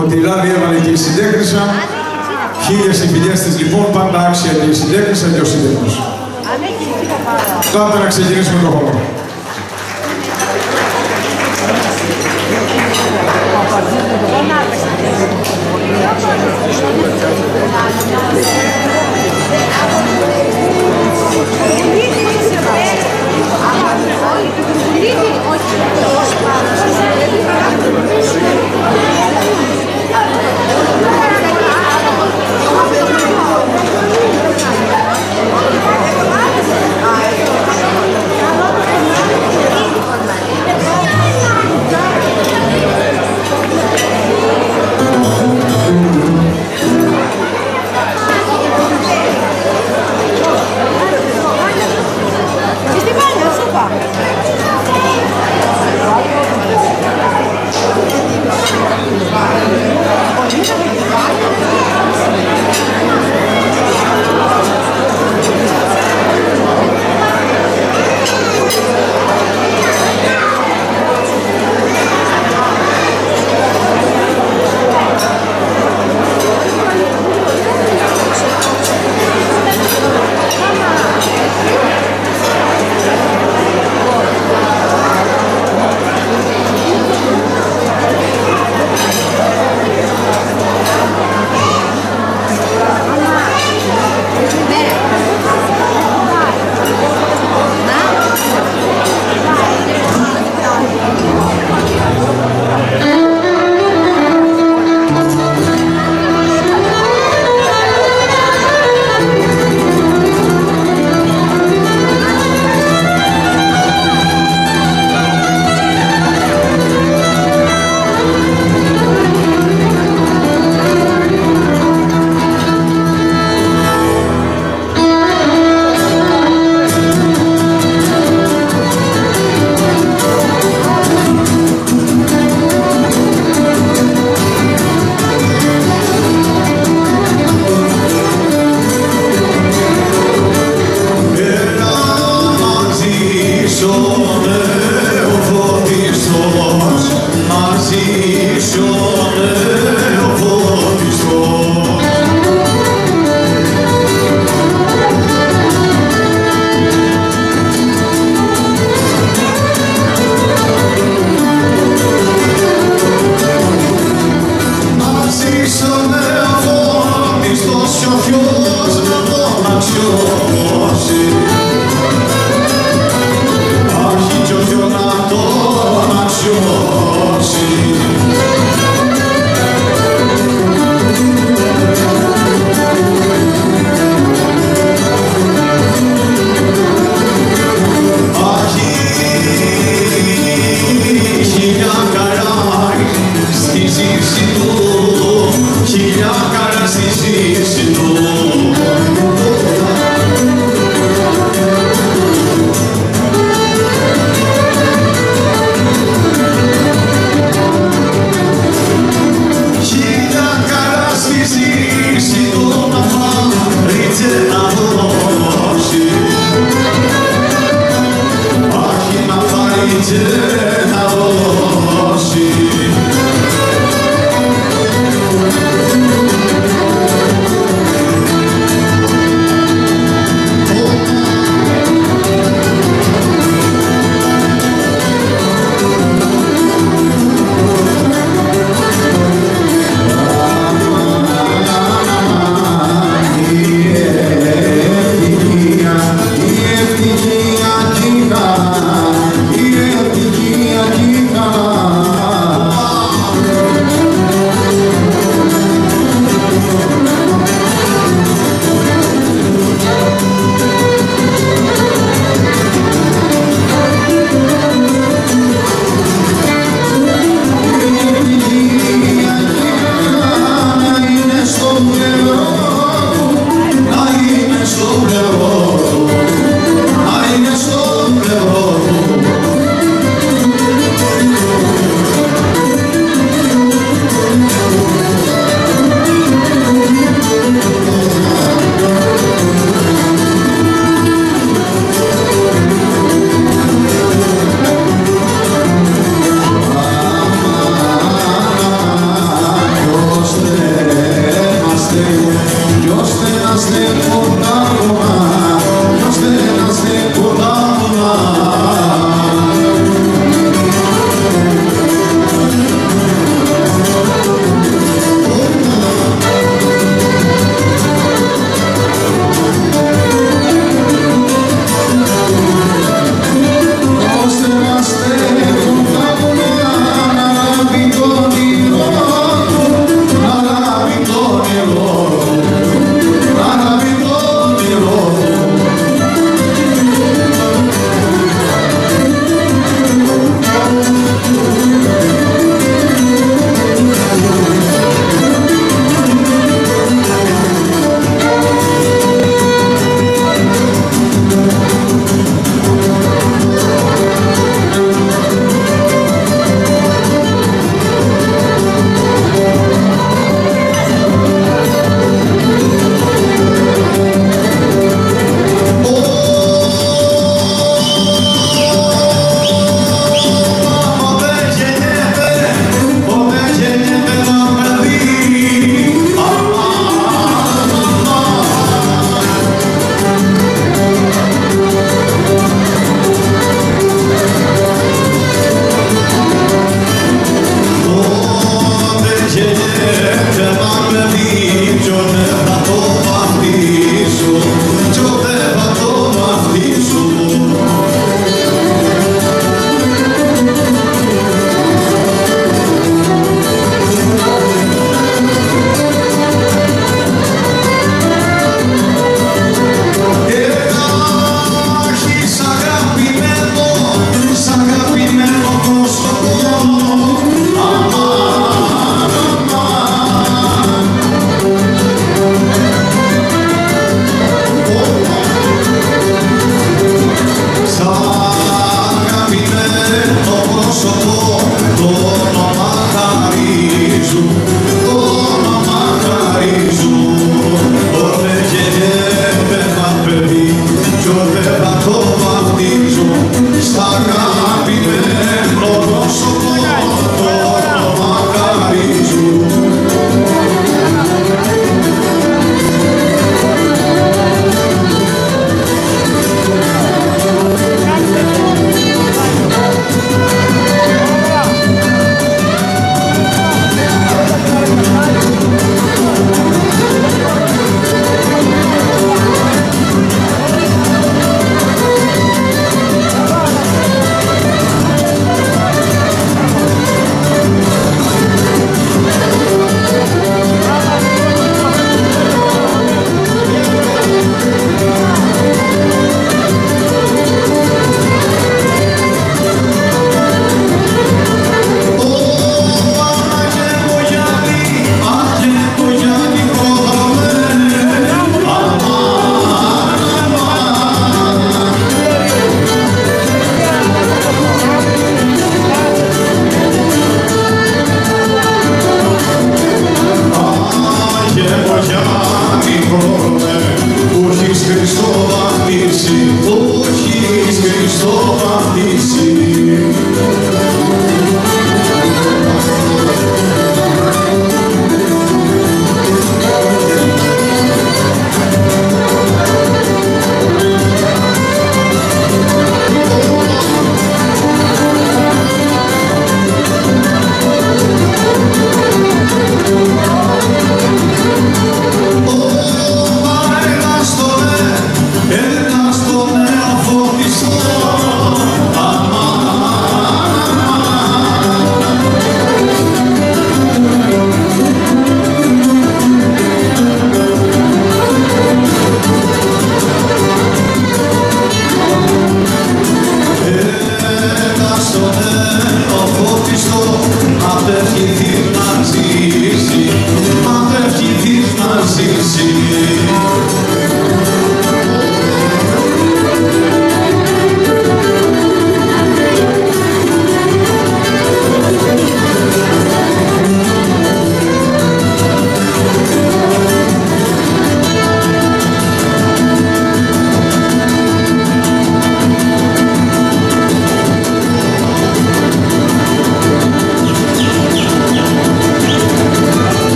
ότι η Λάδη έβαλε και η συντέκρισα χίλια συμπηλιές της λοιπόν, πάντα άξια και η συντέκρισα και ο συντέκρος. Τότε να ξεκινήσουμε το χώρο. Thank you.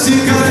Jessica.